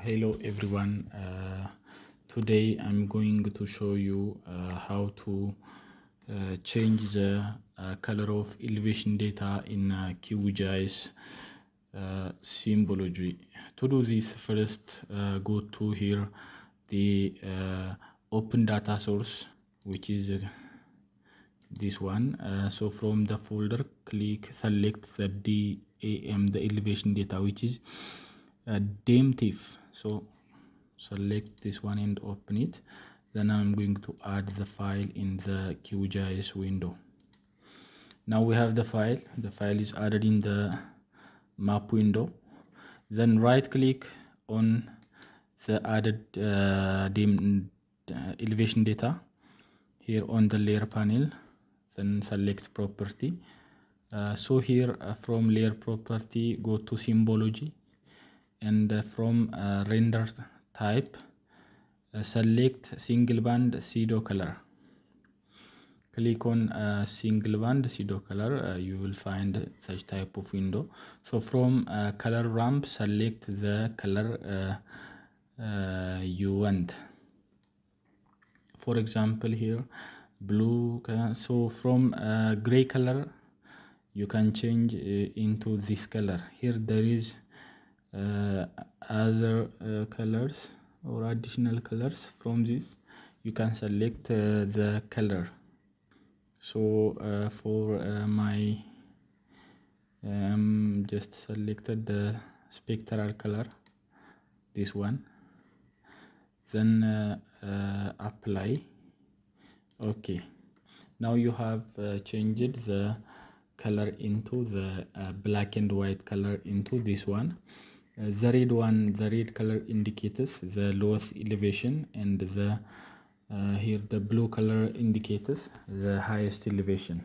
hello everyone. Uh, today i'm going to show you uh, how to uh, change the uh, color of elevation data in uh, QGIS uh, symbology. To do this first uh, go to here the open data source which is this one. So from the folder click select the DEM the elevation data which is uh, so select this one and open it. Then I'm going to add the file in the QGIS window. Now we have the file. The file is added in the map window. Then right click on the added uh, DEM, uh, elevation data here on the layer panel. Then select property. Uh, so here uh, from layer property go to symbology and uh, from render type uh, select single band pseudo color. Click on uh, single band pseudo color uh, you will find such type of window. So from uh, color ramp select the color uh, you want. For example here blue so from gray color you can change into this color. Here there is other uh, colors or additional colors from this you can select uh, the color. So uh, for uh, my um, just selected the spectral color this one. Then uh, uh, apply. Okay. Now you have uh, changed the color into the uh, black and white color into this one uh, the red one the red color indicates the lowest elevation and the uh, here the blue color indicates the highest elevation